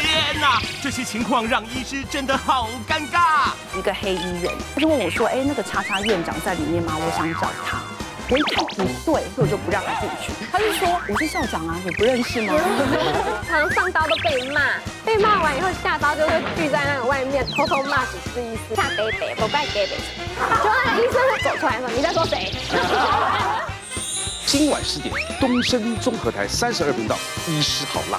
天哪，这些情况让医师真的好尴尬。一个黑衣人，他就问我说：“哎，那个叉叉院长在里面吗？我想找他。”我一看不对，所以我就不让他进去。他就说：“我是校长啊，你不认识吗？” 常上刀都被骂，被骂完以后下刀就会聚在那个外面偷偷骂几次意思。下北北，不爱北北。就那医生会走出来说：“你在说谁？” 今晚十点，东升综合台三十二频道，医师好辣。